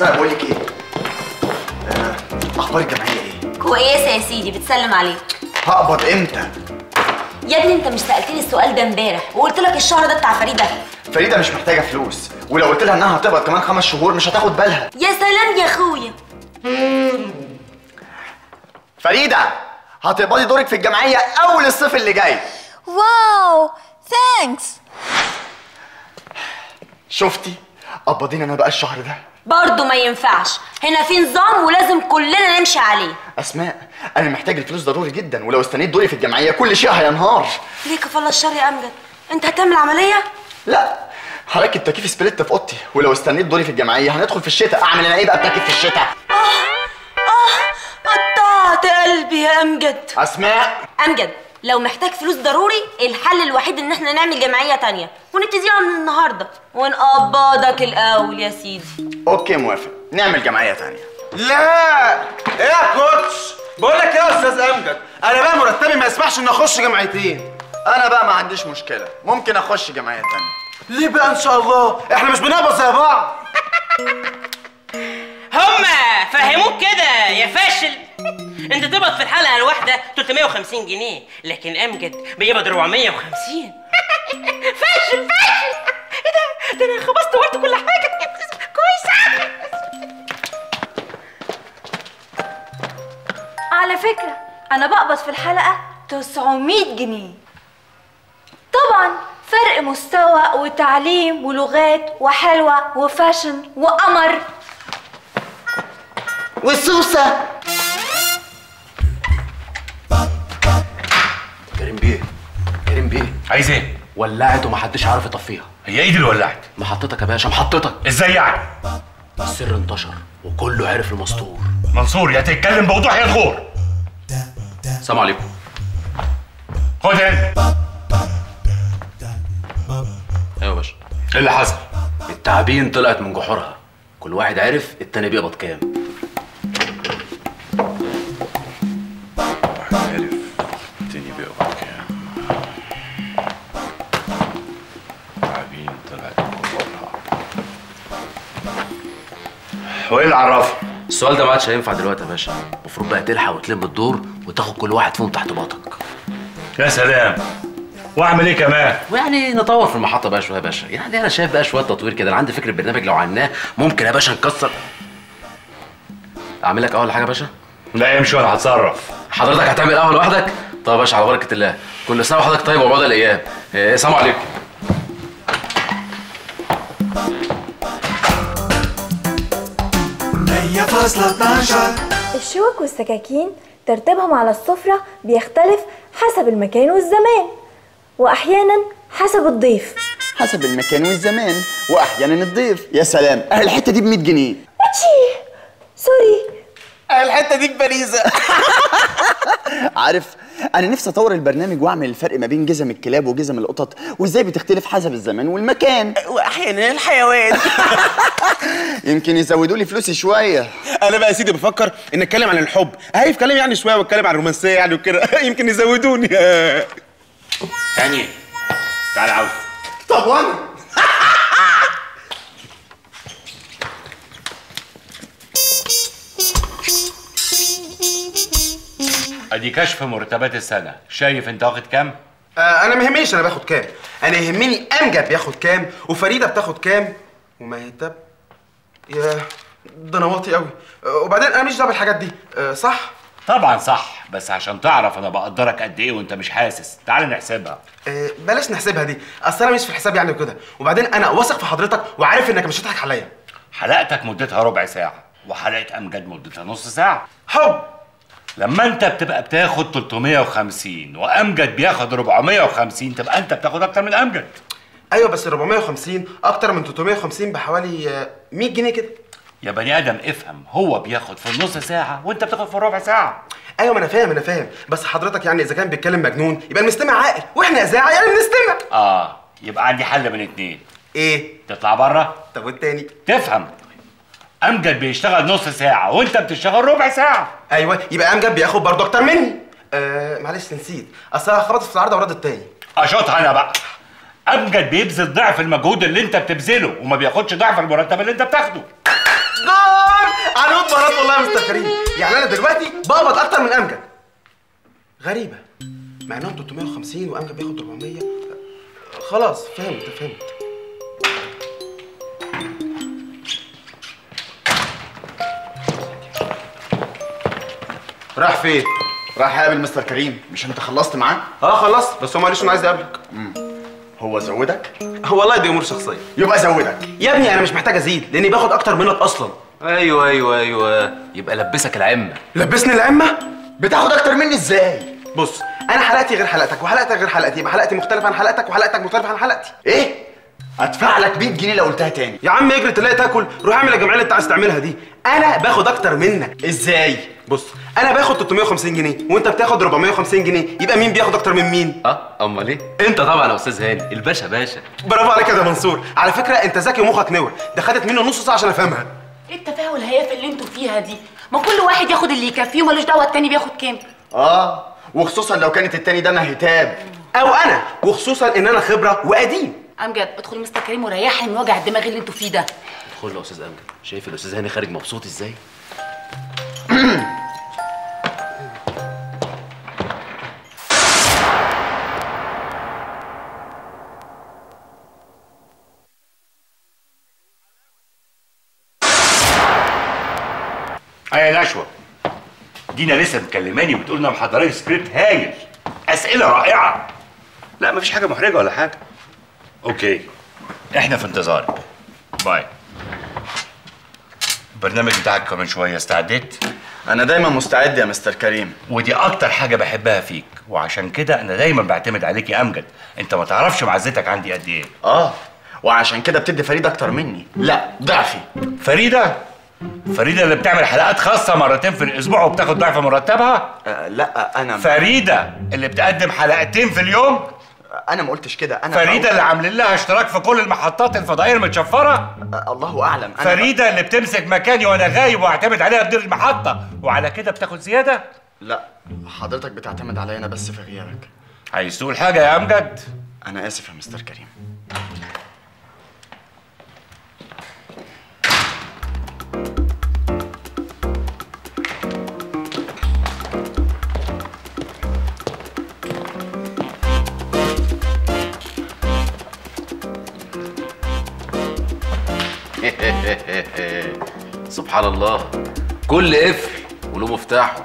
اسماء بقول لك إيه؟ آه، أخبار الجمعية إيه؟ كويسة يا سيدي بتسلم عليك. هقبض إمتى؟ يا ابني انت مش سألتني السؤال ده امبارح وقلت لك الشهر ده بتاع فريدة. فريدة مش محتاجة فلوس ولو قلت لها انها هتقبض كمان خمس شهور مش هتاخد بالها. يا سلام يا اخويا. فريدة هتقبضي دورك في الجمعية أول الصيف اللي جاي. wow thanks شفتي؟ قبضيني أنا بقى الشهر ده. برضه ما ينفعش. هنا في نظام ولازم كلنا نمشي عليه. أسماء أنا محتاج الفلوس ضروري جدا ولو استنيت دوري في الجمعية كل شيء هينهار. ليه كفالة الشر يا أمجد. أنت هتعمل عملية؟ لا هركب تكييف سبليت في أوضتي ولو استنيت دوري في الجمعية هندخل في الشتاء. أعمل أنا إيه بقى بتكييف في الشتاء؟ قطعت قلبي يا أمجد. أسماء. أمجد لو محتاج فلوس ضروري الحل الوحيد إن إحنا نعمل جمعية تانية. ونبتديها من النهارده. ونقبضك الأول يا سيدي. أوكي موافق. نعمل جمعية تانية. لا! إيه يا كوتش؟ بقول لك إيه يا أستاذ أمجد؟ أنا بقى مرتبي ما يسمحش ان أخش جمعيتين. أنا بقى ما عنديش مشكلة. ممكن أخش جمعية تانية. ليه بقى إن شاء الله؟ إحنا مش بنقبض زي بعض. هما فهموك كده يا فاشل. انت تقبض في الحلقة الواحدة 350 جنيه لكن امجد بيقبض 450 فاشل فاشل. إيه ده؟ ده أنا خبصت وقلت كل حاجة. كويسه على فكرة أنا بقبض في الحلقة 900 جنيه. طبعا فرق مستوى وتعليم ولغات وحلوة وفاشن وقمر. والسوسة؟ عايز إيه؟ ولعت ومحدش عارف يطفيها. هي إيه دي اللي ولعت؟ محطتك يا باشا محطتك. إزاي يعني؟ السر انتشر وكله عرف المستور. منصور يا تتكلم بوضوح يا تغور السلام عليكم. خد هنا. أيوه يا باشا. إيه اللي حصل؟ التعابين طلعت من جحورها. كل واحد عرف التاني بيقبض كام. طلعت وايه اللي عرفك؟ السؤال ده ما عادش هينفع دلوقتي يا باشا. المفروض بقى تلحق وتلم الدور وتاخد كل واحد فيهم تحت باطك يا سلام. وأعمل إيه كمان؟ ويعني نطور في المحطة بقى شوية يا باشا. يعني أنا شايف بقى شوية تطوير كده. أنا عندي فكرة برنامج لو عملناه ممكن يا باشا نكسر. أعمل لك أول حاجة يا باشا؟ لا امشي وأنا هتصرف. حضرتك هتعمل قهوة لوحدك؟ طب يا باشا على بركة الله. كل سنة وحضرتك طيب وعقبال الأيام. إيه، السلام عليكم. الشوك والسكاكين ترتيبهم على السفرة بيختلف حسب المكان والزمان وأحيانا حسب الضيف. حسب المكان والزمان واحيانا الضيف. يا سلام أهل الحتة دي ب 100 جنيه. أتشي سوري. الحتة دي بباريزة. عارف أنا نفسي أطور البرنامج وأعمل الفرق ما بين جزم الكلاب وجزم القطط وإزاي بتختلف حسب الزمان والمكان. وأحيانا الحيوان. يمكن يزودوا لي فلوسي شوية. أنا بقى يا سيدي بفكر إن أتكلم عن الحب. هاي في كلام يعني شوية وأتكلم عن الرومانسية يعني وكده. يمكن يزودوني. يعني تعالى عاوز. طب وأنا؟ ادي كشف مرتبات السنة. شايف انت واخد كام؟ آه أنا ما يهمنيش أنا باخد كام. أنا يهمني امجد بياخد كام وفريدة بتاخد كام. ومهتاب يا ده أنا واطي قوي. آه وبعدين أنا مش دعوه بالحاجات دي. آه صح؟ طبعا صح. بس عشان تعرف أنا بقدرك قد إيه وانت مش حاسس. تعال نحسبها. آه بلاش نحسبها دي. اصل أنا مش في الحساب يعني وكده وبعدين أنا واثق في حضرتك وعارف انك مش هتضحك عليا. حلقتك مدتها ربع ساعة وحلقة امجد مدتها نص ساعة. حب! لما انت بتبقى بتاخد 350 وامجد بياخد 450 تبقى انت بتاخد أكتر من امجد. أيوه بس 450 أكتر من 350 بحوالي آه، 100 جنيه كده. يا بني آدم افهم هو بياخد في النص ساعة وانت بتاخد في الربع ساعة. أيوه ما أنا فاهم أنا فاهم. بس حضرتك يعني اذا كان بيتكلم مجنون يبقى المستمع عاقل. وإحنا اذاعه يعني بنستمع آه يبقى عندي حل من اتنين. إيه؟ تطلع بره؟ طب والتاني؟ تفهم. امجد بيشتغل نص ساعة وانت بتشتغل ربع ساعة. أيوه يبقى امجد بياخد برضه أكتر مني. آه معلش نسيت. أصل أنا خبطت في العرضه ورد التاني. اشوطها أنا بقى. امجد بيبذل ضعف المجهود اللي انت بتبذله وما بياخدش ضعف المرتب اللي انت بتاخده. جول هنقول مرات والله يا مستر كريم. يعني أنا دلوقتي بقبض أكتر من امجد غريبة. مع إنهم 350 وامجد بياخد 400 خلاص فهمت فهمت. راح فين؟ راح اقابل مستر كريم مش انت خلصت معاه؟ آه خلصت بس هو معلش أنا عايز اقابلك هو زودك؟ هو والله دي أمور شخصية. يبقى زودك. يا ابني أنا مش محتاج أزيد لأني باخد أكتر منك أصلا. أيوه أيوه أيوه. يبقى لبسك العمة. لبسني العمة؟ بتاخد أكتر مني إزاي؟ بص أنا حلقتي غير حلقتك وحلقتك غير حلقتي يبقى حلقتي مختلفة عن حلقتك وحلقتك مختلفة عن حلقتي. إيه؟ أدفع لك 100 جنيه لو قلتها تاني. يا عم اجري تلاقي تاكل. روح اعمل الجمعيه اللي انت عايز تعملها دي. أنا باخد أكتر منك. إزاي؟ بص أنا باخد 350 جنيه وأنت بتاخد 450 جنيه. يبقى مين بياخد أكتر من مين؟ أه؟ أمال إيه؟ أنت طبعا يا أستاذ هاني. الباشا باشا. برافو عليك يا منصور. على فكرة أنت ذكي ومخك نور. ده خدت مني نص ساعة عشان أفهمها. إيه التفاهه والهيافه اللي أنتوا فيها دي؟ ما كل واحد ياخد اللي يكفيه ومالوش دعوة التاني بياخد كام؟ آه وخصوصا لو كانت التاني ده مهتاب أو أنا وخصوصا إن أنا خبرة وقديم. أمجد ادخل مستر كريم وريحني من وجع الدماغ اللي أنتوا فيه ده. ادخل يا أستاذ أمجد. شايف الأستاذ هاني خارج مبسوط إزاي؟ يا نشوى دينا لسه مكلماني وبتقول إنها محضرة لي سكريبت هايل. أسئلة رائعة. لا مفيش حاجة محرجة ولا حاجة. okay. إحنا في انتظارك. bye. البرنامج بتاعك كمان شوية استعديت؟ أنا دايما مستعد يا مستر كريم. ودي أكتر حاجة بحبها فيك. وعشان كده أنا دايما بعتمد عليك يا أمجد. أنت ما تعرفش معزتك عندي قد إيه. آه. وعشان كده بتدي فريد أكتر مني. الضعفين. فريدة؟ فريدة اللي بتعمل حلقات خاصة مرتين في الأسبوع وبتاخد ضعف مرتبها؟ آه لا أنا فريدة اللي بتقدم حلقتين في اليوم؟ أنا ما قلتش كده أنا فريدة اللي عاملين لها اشتراك في كل المحطات الفضائية المتشفرة؟ الله أعلم أنا فريدة اللي بتمسك مكاني وأنا غايب واعتمد عليها تدير المحطة وعلى كده بتاخد زيادة. لا حضرتك بتعتمد عليا أنا بس في غيابك عايز تقول حاجة يا أمجد؟ أنا آسف يا مستر كريم. سبحان الله كل قفل وله مفتاحه.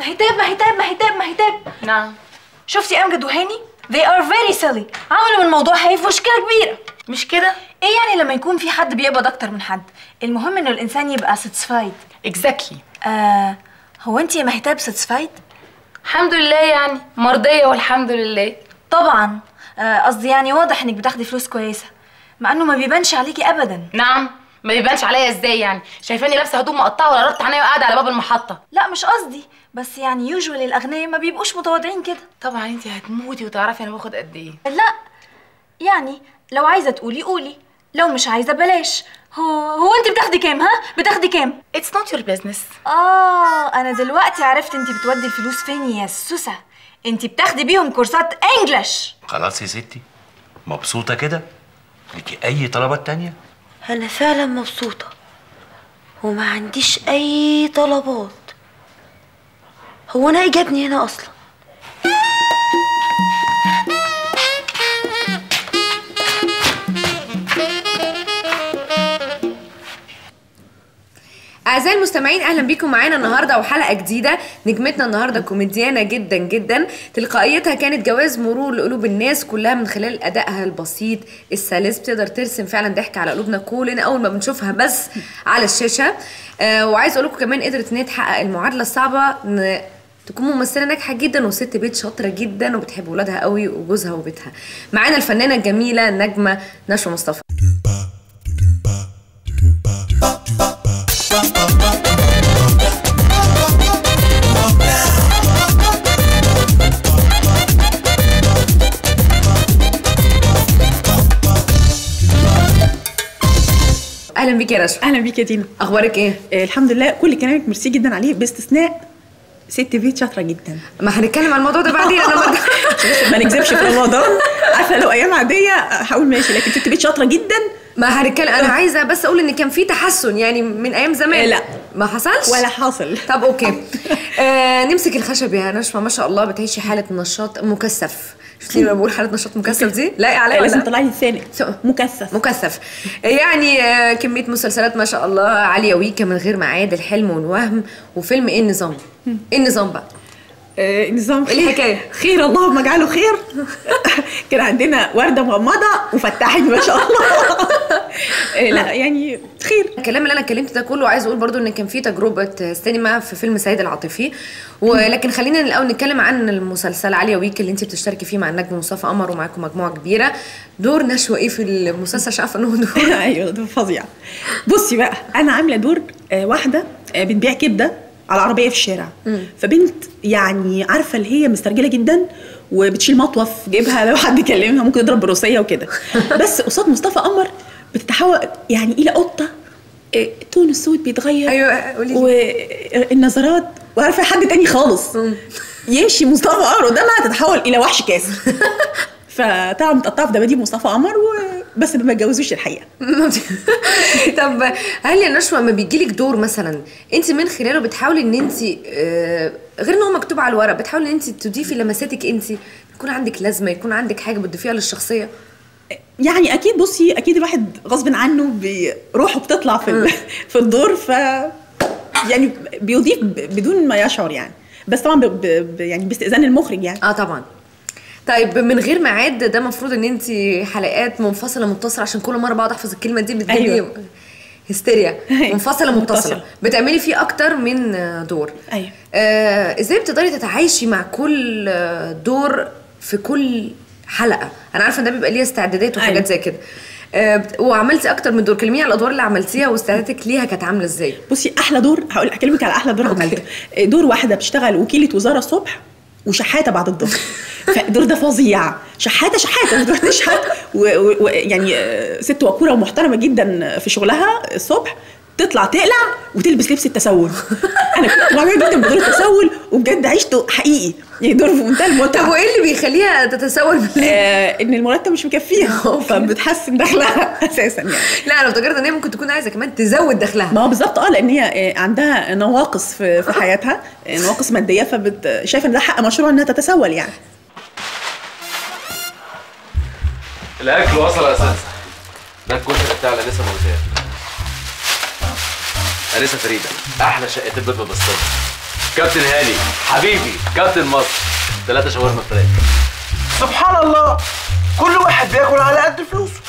مهتاب مهتاب مهتاب مهتاب نعم. شفتي أمجد وهاني؟ They are very silly. عملوا من الموضوع هايف مشكلة كبيرة. مش كده؟ إيه يعني لما يكون في حد بيقبض أكتر من حد؟ المهم إنه الإنسان يبقى satisfied. exactly آه هو انت يا مهتاب satisfied الحمد لله يعني. مرضية والحمد لله. طبعا. آه، قصدي يعني واضح إنك بتاخدي فلوس كويسة. مع إنه ما بيبانش عليكي ابدا. نعم ما يبانش عليا إزاي يعني؟ شايفاني لابسة هدوم مقطعة ولا ربط عينيا وقاعدة على باب المحطة. لا مش قصدي بس يعني usually الاغنياء ما بيبقوش متواضعين كده. طبعا انت هتموتي وتعرفي أنا باخد قد إيه. لا يعني لو عايزة تقولي قولي لو مش عايزة بلاش. هو هو انت بتاخدي كام ها؟ بتاخدي كام؟ it's not your business آه أنا دلوقتي عرفت انت بتودي الفلوس فين يا سوسة. انت بتاخدي بيهم كورسات إنجلش. خلاص يا ستي مبسوطة كده؟ ليكي أي طلبات تانية؟ أنا فعلا مبسوطة وما عنديش أي طلبات. هو أنا إيه جابني هنا أصلا؟ أعزائي المستمعين أهلا بيكم معانا النهاردة وحلقة جديدة. نجمتنا النهاردة كوميديانة جدا جدا. تلقائيتها كانت جواز مرور لقلوب الناس كلها من خلال أدائها البسيط السلس. بتقدر ترسم فعلا ضحك على قلوبنا كلنا أول ما بنشوفها بس على الشاشة. آه وعايز أقول لكم كمان قدرت هي تحقق المعادلة الصعبة إن تكون ممثلة ناجحة جدا وست بيت شاطرة جدا وبتحب ولادها قوي وجوزها وبيتها. معانا الفنانة الجميلة النجمة نشوى مصطفى. أهلا بيك يا نشوى أهلا بيك يا دينا. أخبارك إيه؟ آه الحمد لله. كل كلامك ميرسي جدا عليه باستثناء ست بيت شاطرة جدا. ما هنتكلم عن الموضوع ده بعدين أنا ما نكذبش في رمضان عارفه لو أيام عادية هقول ماشي لكن انت بقيت شاطرة جدا. ما هنتكلم أنا عايزة بس أقول إن كان في تحسن يعني من أيام زمان. لا. ما حصلش؟ ولا حاصل. طب okay. آه نمسك الخشب يا نشوى ما شاء الله بتعيشي حالة نشاط مكثف. شفتي لما بقول حالة نشاط مكثف دي. لاقي عليها لازم ولا تطلعي الثاني. مكثف. مكثف. يعني آه، كمية مسلسلات ما شاء الله عالية. ويكا من غير ميعاد الحلم والوهم وفيلم إيه النظام؟ إيه النظام بقى؟ نظام إيه الحكاية؟ خير اللهم اجعله خير. كان عندنا وردة مغمضه وفتحت ما شاء الله. آه لا يعني خير. الكلام اللي أنا اتكلمت ده كله عايز أقول برضو إن كان في تجربة سينما في فيلم سيد العاطفي. ولكن خلينا الأول نتكلم عن المسلسل عليا ويك اللي انت بتشتركي فيه مع النجم مصطفى قمر ومعاكم مجموعة كبيرة. دور نشوى إيه في المسلسل؟ مش عارفة إن هو دور. أيوه ده فظيع. بصي بقى أنا عاملة دور آه، واحدة آه، بتبيع كبدة. على عربية في الشارع. فبنت يعني عارفة اللي هي مسترجلة جدا وبتشيل مطوه في جيبها لو حد كلمها ممكن يضرب بروسية وكده. بس قصاد مصطفى قمر بتتحول يعني إلى قطة. آه، تون الصوت بيتغير. أيوه قولي لي. والنظرات وعارفة حد تاني خالص. يمشي مصطفى قمر قدامها تتحول إلى وحش كاسر فطبعا متقطعه في دباديب مصطفى قمر. بس ما اتجوزوش الحقيقة. طب هل يا نشوى لما بيجيلك دور مثلا انت من خلاله بتحاولي إن انت آه، غير إن هو مكتوب على الورق بتحاولي إن انت تضيفي لمساتك انت يكون عندك لازمة يكون عندك حاجة بتضيفيها للشخصية؟ يعني أكيد بصي أكيد الواحد غصب عنه بروحه بتطلع في في الدور ف يعني بيضيف بدون ما يشعر يعني. بس طبعا ب... ب... يعني باستئذان المخرج يعني. آه طبعا. طيب من غير ميعاد ده المفروض إن انت حلقات منفصلة متصلة عشان كل مرة بقعد أحفظ الكلمة دي بتجيلي أيوة. هستيريا. أيوة. منفصلة متصلة. بتعملي فيه أكتر من آه، دور. أيوه. آه إزاي بتقدري تتعايشي مع كل آه، دور في كل حلقة؟ أنا عارفة إن ده بيبقى ليه استعدادات وحاجات أيوة. زي كده. آه وعملتي أكتر من دور. كلميني على الأدوار اللي عملتيها واستعداداتك ليها كانت عاملة إزاي؟ بصي أحلى دور هقول أكلمك على أحلى دور عملته دور واحدة بتشتغل وكيلة وزارة الصبح. وشحاتة بعد الظهر. فالدور ده فظيع. شحاتة شحاتة. بتروح تشحت. ويعني ست وقوره ومحترمه جدا في شغلها الصبح. تطلع تقلع وتلبس لبس التسول. أنا كنت معجبه جدا بدور التسول وبجد عشته حقيقي. يعني دور في منتهى المتعة. طب وإيه اللي بيخليها تتسول بالليل؟ آه إن المرتب مش مكفيها. فبتحسن دخلها أساسا يعني. لا أنا افتكرت إن هي ممكن تكون عايزة كمان تزود دخلها. ما هو بالظبط آه لأن هي آه، عندها نواقص في في حياتها آه، نواقص مادية فبت شايفة إن ده حق مشروع إنها تتسول يعني. الأكل وصل يا أستاذ ده الكشري بتاع الانسه موتيه انسه فريده أحلى شقه البيت بالبسطرمه كابتن هاني حبيبي كابتن مصر. ثلاثة شاورما فراخ سبحان الله. كل واحد بياكل على قد فلوسه.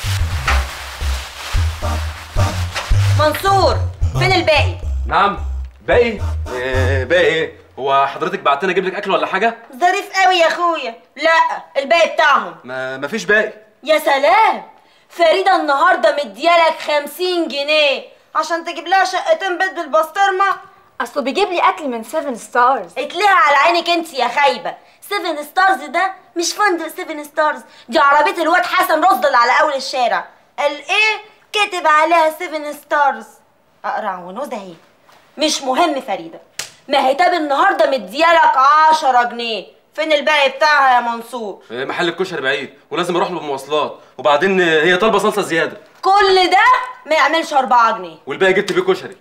منصور فين الباقي؟ نعم. باقي؟ إيه باقي إيه؟ هو حضرتك بعتني أجيب لك أكل ولا حاجة؟ ظريف قوي يا أخويا. لا الباقي بتاعهم. ما مفيش باقي. يا سلام. فريدة النهاردة مديالك خمسين جنيه. عشان تجيب لها شقتين بيت بالبسطرمة. أصله بيجيب لي أكل من 7 ستارز اتلها على عينك انت يا خايبة. seven stars ده مش فندق seven stars دي عربية الواد حسن رصد اللي على أول الشارع. قال إيه؟ كتب عليها seven stars أقرع ونوز أهي. مش مهم فريدة. مهتاب النهاردة مديالك عشرة جنيه. فين الباقي بتاعها يا منصور؟ إيه، محل الكشري بعيد ولازم أروح له بمواصلات. وبعدين هي طالبة صلصة زيادة. كل ده ما يعملش أربعة جنيه. والباقي جبت بيه كشري.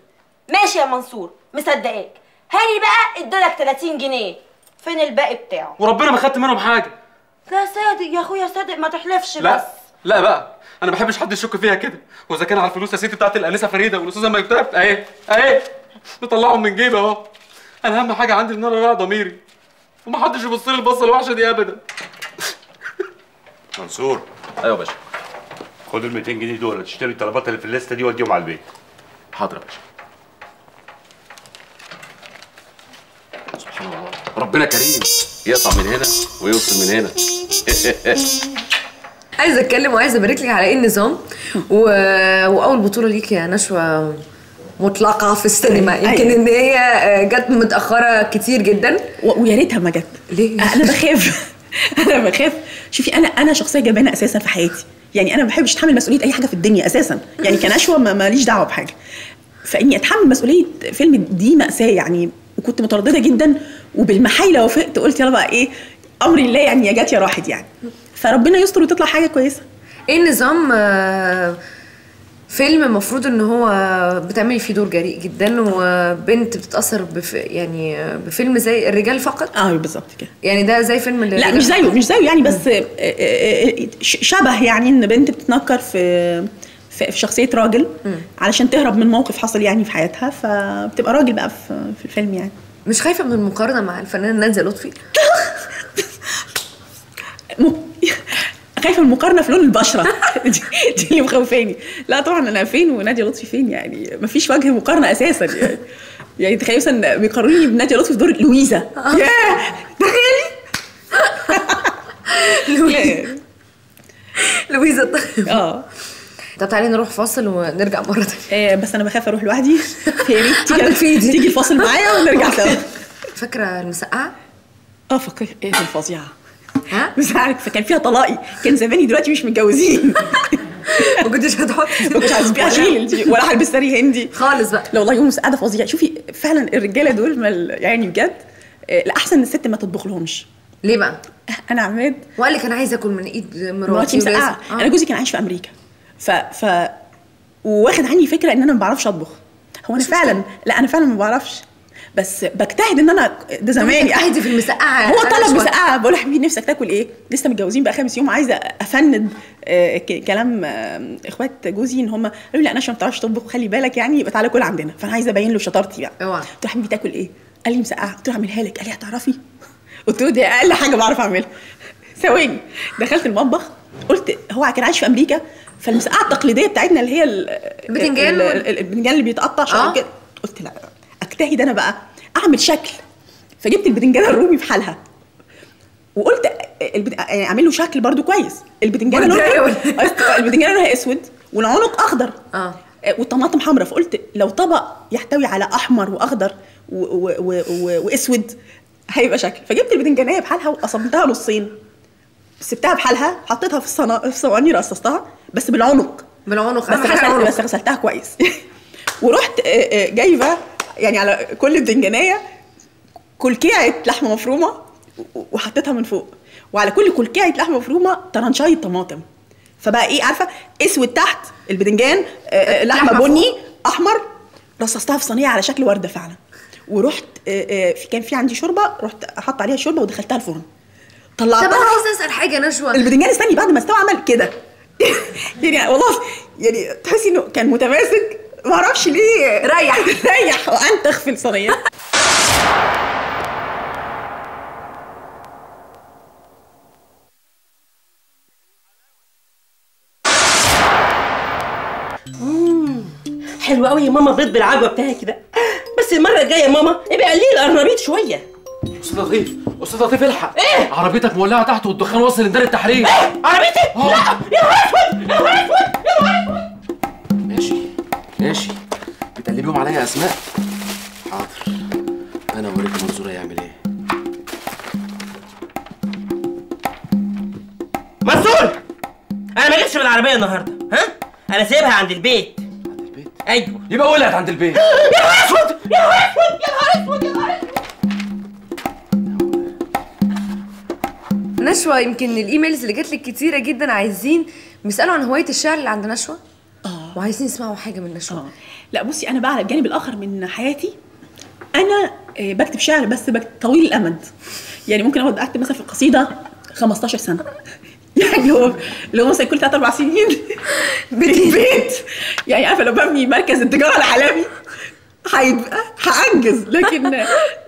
ماشي يا منصور مصدقاك. هاني بقى ادالك 30 جنيه. فين الباقي بتاعه؟ وربنا ما خدت منهم حاجة. لا صادق يا أخويا صادق ما تحلفش بس. لا لا بقى. أنا ما بحبش حد يشك فيها كده. وإذا كان على الفلوس يا ستي بتاعت الأنسة فريدة والأستاذة مكتب أهي أهي. نطلعهم من جيبي أهو. أنا أهم حاجة عندي إن أنا راعي ضميري. ومحدش يبص لي البصة الوحشة دي ابدا. منصور. أيوه يا باشا. خد ال 200 جنيه دول تشتري الطلبات اللي في الليستة دي وديهم على البيت. حاضر يا باشا. سبحان الله. ربنا كريم. يقطع من هنا ويوصل من هنا. عايزة أتكلم وعايزة أبارك لك على إيه النظام و... وأول بطولة ليك يا نشوى مطلقة في السينما. أيوة. يمكن إن هي جت متأخرة كتير جدا. و- ويا ريتها ما جت. ليه؟ أنا بخاف. أنا بخاف. شوفي أنا أنا شخصية جبانة أساسا في حياتي. يعني أنا ما بحبش أتحمل مسؤولية أي حاجة في الدنيا أساسا. يعني كنشوه ما- ماليش دعوة بحاجة. فإني أتحمل مسؤولية فيلم دي مأساة يعني وكنت مترددة جدا وبالمحايلة وافقت قلت يلا بقى إيه أمر الله يعني يا جات يا راحت يعني. فربنا يستر وتطلع حاجة كويسة. إيه النظام؟ آه، فيلم المفروض إن هو بتعملي فيه دور جريء جدا وبنت بتتأثر بف يعني بفيلم زي الرجال فقط؟ آه بالظبط كده. يعني ده زي فيلم لا مش زيه. مش زيه يعني بس آه، آه، آه، شبه يعني إن بنت بتتنكر في في شخصية راجل علشان تهرب من موقف حصل يعني في حياتها فبتبقى راجل بقى في في الفيلم يعني. مش خايفة من المقارنة مع الفنانة ناديه لطفي خايفه من المقارنه في لون البشرة. دي, دي اللي مخوفاني. لا طبعا أنا فين ونادية لطفي فين يعني؟ مفيش وجه مقارنة أساسا يعني. يعني تخيلي مثلا بيقارنوني بنادية لطفي في دور لويزا ياه! تخيلي! لويزا. طيب. آه. طب تعالي نروح فاصل ونرجع مرة تانية. آه، بس أنا بخاف أروح لوحدي. فيا ريت تيجي الفاصل معايا ونرجع سوا. فاكرة المسقعة؟ آه فكر إيه دي فظيعه ها؟ مش عارف فكان فيها طلاقي. كان زماني دلوقتي مش متجوزين. ما كنتش هتحط. ما كنتش عايز بيها شيل ولا هلبس ساري هندي. خالص بقى. لا والله يوم مساعده فظيعة. شوفي فعلا الرجالة دول يعني بجد آه، الاحسن ان الست ما تطبخ لهمش. ليه بقى؟ أنا عماد. وقال لك أنا عايزة أكل من إيد مراتي مراتي مسقعة. آه. أنا جوزي كان عايش في أمريكا. ف ف واخد عني فكرة إن أنا ما بعرفش أطبخ. هو أنا فعلا لا أنا فعلا ما بعرفش. بس بجتهد إن أنا ده زماني. بتجتهدي في المسقعة؟ هو طلب. مسقعة. بقول له حبيبي نفسك تاكل إيه؟ لسه متجوزين بقى خامس يوم عايزه أفند آه، كلام آه، إخوات جوزي إن هم قالوا لي لا نشوى ما بتعرفش تطبخ خلي بالك يعني يبقى تعالى كل عندنا. فأنا عايزة أبين له شطارتي بقى. أوعى. قلت له حبيبي تاكل إيه؟ قال لي مسقعة. قلت له أعملها لك. قال لي هتعرفي؟ قلت له دي أقل حاجة بعرف أعملها. ثواني. دخلت المطبخ قلت هو كان عايش في أمريكا فالمسقعة التقليدية بتاعتنا اللي هي ال- البتنجان البتنجان اللي بيتقطع شوية آه. كده. قلت لا. أجتهد أنا بقى أعمل شكل. فجبت البتنجان الرومي في حالها. وقلت البت... أعمل له شكل برضو كويس. البتنجان وردية لونها ولا- البتنجان لونها أسود والعنق أخضر. آه. والطماطم حمراء. فقلت لو طبق يحتوي على أحمر وأخضر و... و... و... و... وأسود هيبقى شكل. فجبت البتنجانيه بحالها وقسمتها نصين. سبتها بحالها حطيتها في الصنا... في صواني رصصتها بس بالعنق. بالعنق. بس غسلت. بس غسلتها كويس. ورحت آه، آه، جايبة يعني على كل بتنجانيه كلكيعه لحمة مفرومة وحطيتها من فوق. وعلى كل كلكيعه لحمة مفرومة طرنشاية طماطم. فبقى إيه عارفة؟ أسود تحت البتنجان آه، آه، لحمة بني أحمر رصصتها في صينية على شكل وردة فعلا. ورحت آه، في كان في عندي شوربة رحت أحط عليها الشوربه ودخلتها الفرن. طب أنا طلعتها عايزه أسأل حاجة نشوى البتنجان استني بعد ما استوى عمل كده. يعني والله يعني تحسي إنه كان متماسك. ما أعرفش ليه. ريح. ريح. وانتخ في الصينيه حلو قوي. يا ماما بيض بالعجوة بتاعك ده بس المرة الجاية يا ماما ابقى قليل القرنبيط شوية. أستاذ لطيف أستاذ لطيف الحق. إيه؟ عربيتك مولعة تحت والدخان واصل لدار التحرير. عربيتي؟ لا! يا نهار أسود! يا نهار أسود! ماشي. بتقلبيهم عليا أسماء. حاضر. أنا أوريك منصور هيعمل إيه. منصور أنا ما جيتش بالعربية النهارده. ها؟ أنا سايبها عند البيت. عند البيت؟ أيوه. يبقى ولعت عند البيت. يا نهار أسود! يا نهار أسود! يا نهار أسود! يا نهار أسود! نشوى يمكن الإيميلز اللي جات لك كتيرة جدا عايزين بيسالوا عن هواية الشعر اللي عند نشوى. وعايزين يسمعوا حاجة من نشوى آه. لا بصي أنا بقى على الجانب الآخر من حياتي. أنا آه، بكتب شعر بس بكتب طويل الأمد. يعني ممكن أقعد أكتب مثلا في القصيدة 15 سنة. يعني هو اللي هو مثلا كل ثلاث أربع سنين. بيت. بيت يعني عارفة لو ببني مركز التجارة العالمي هيبقى هأنجز. لكن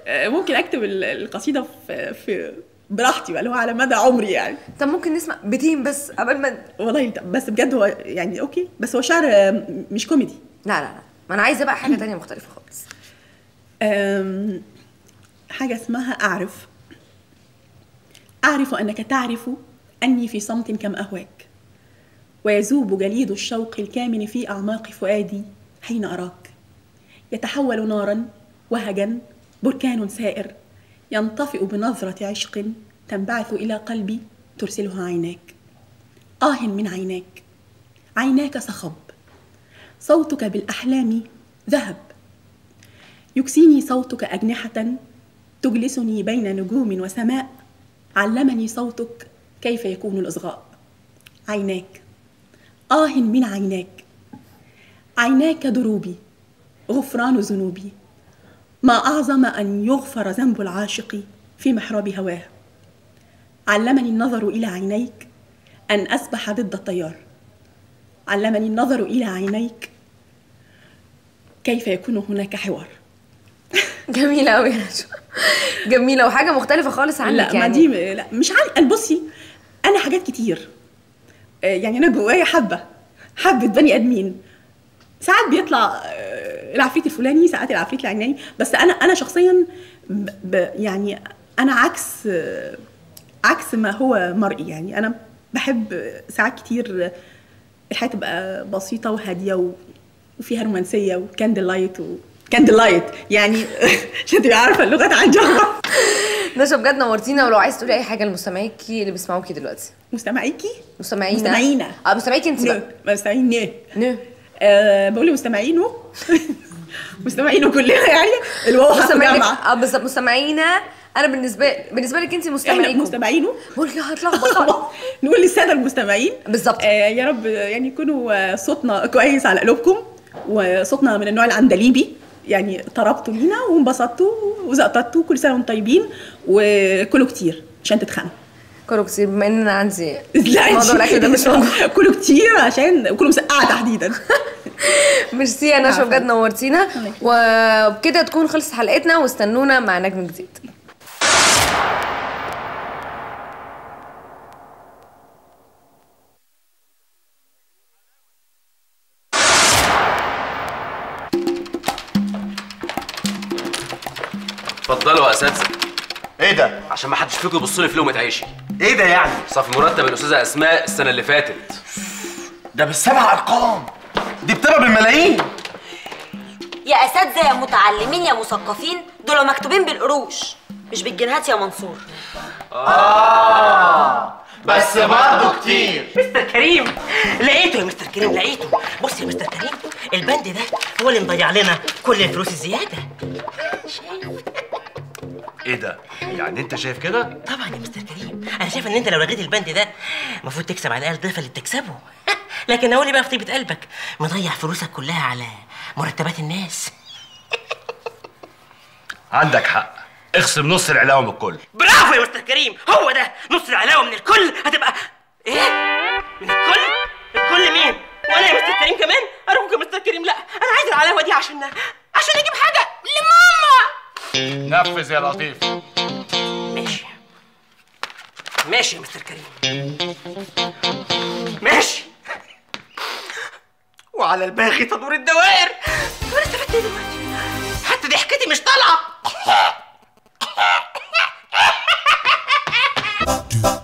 آه، ممكن أكتب ال- القصيدة في في براحتي بقى اللي هو على مدى عمري يعني. طب ممكن نسمع بيتين بس قبل ما والله بس بجد هو يعني okay بس هو شعر مش كوميدي. لا لا لا. ما أنا عايزة بقى حاجة تانية مختلفة خالص. أم، حاجة اسمها أعرف. أعرف أنك تعرف أني في صمت كم أهواك ويذوب جليد الشوق الكامن في أعماق فؤادي حين أراك. يتحول نارا وهجا بركان سائر ينطفئ بنظرة عشق تنبعث إلى قلبي ترسلها عيناك. آه من عيناك. عيناك صخب. صوتك بالأحلام ذهب. يكسيني صوتك أجنحة تجلسني بين نجوم وسماء. علمني صوتك كيف يكون الإصغاء. عيناك. آه من عيناك. عيناك دروبي. غفران ذنوبي. ما أعظم أن يغفر ذنب العاشق في محراب هواه. علمني النظر إلى عينيك أن أسبح ضد التيار. علمني النظر إلى عينيك كيف يكون هناك حوار. جميلة نجوى جميلة وحاجة مختلفة خالص عنك لا ما يعني. دي لا مش عن بصي أنا حاجات كتير. آه، يعني أنا جوايا حبة حبة بني آدمين. ساعات بيطلع آه، العفريت الفلاني ساعات العفريت العلاني بس أنا أنا شخصيا ب يعني أنا عكس عكس ما هو مرئي. يعني أنا بحب ساعات كتير الحياة تبقى بسيطة وهادية وفيها رومانسية و candle light و candle light يعني عشان تبقى عارفة اللغات عن جهه نشوى بجد نورتينا. ولو عايز تقولي أي حاجة لمستمعيكي اللي بيسمعوكي دلوقتي. مستمعيكي؟ مستمعينا. مستمعينا. آه مستمعيكي انت بقى. مستمعينا no آه بقول لمستمعينا. مستمعينا كلنا يعني الواو جامعة آه بالظبط. مستمعينا أنا بالنسبة بالنسبة لك انت إحنا مستمعيكم مستمعينه؟ بقول هتلخبط نقول للسادة المستمعين. بالظبط. آه يا رب يعني يكونوا آه، صوتنا كويس على قلوبكم وصوتنا من النوع العندليبي يعني طربتوا لينا وانبسطتوا وزقططوا كل سنة وأنتم طيبين وكلوا كتير عشان تتخنوا. كلوا كتير بما ان أنا عندي لا موضوع الأكل ده مش موجود. كلوا كتير عشان كلوا مسقعه تحديدا. ميرسي يا نشوى بجد نورتينا. وبكده تكون خلصت حلقتنا واستنونا مع نجم جديد. اتفضلوا يا أساتذة. إيه ده؟ عشان ما حدش فيكم يبص لي في لقمة عيشي. إيه ده يعني؟ صافي مرتب الأستاذة أسماء السنة اللي فاتت. ده بالسبع أرقام. دي بتبقى بالملايين يا أساتذة يا متعلمين يا مثقفين دول مكتوبين بالقروش مش بالجنيهات يا منصور. بس برضه كتير. مستر كريم لقيته يا مستر كريم لقيته. بص يا مستر كريم البند ده هو اللي مضيع لنا كل الفلوس الزيادة. إيه ده؟ يعني انت شايف كده؟ طبعا يا مستر كريم. أنا شايف إن أنت لو لغيت البند ده المفروض تكسب على الاقل اللي بتكسبه. لكن أقول بقى في طيبة قلبك. مضيع فلوسك كلها على مرتبات الناس. عندك حق. اخصم نص العلاوة من الكل. برافو يا مستر كريم. هو ده. نص العلاوة من الكل. هتبقى إيه؟ من الكل؟ الكل مين؟ وأنا يا مستر كريم كمان؟ ارجوك يا مستر كريم لا. أنا عايز العلاوة دي عشان عشان أجيب حاجة لماما. نفذ يا لطيف. ماشي. ماشي يا مستر كريم. ماشي. وعلى الباغي تدور الدوائر. وأنا استفدت إيه دلوقتي؟ حتى ضحكتي مش طالعة.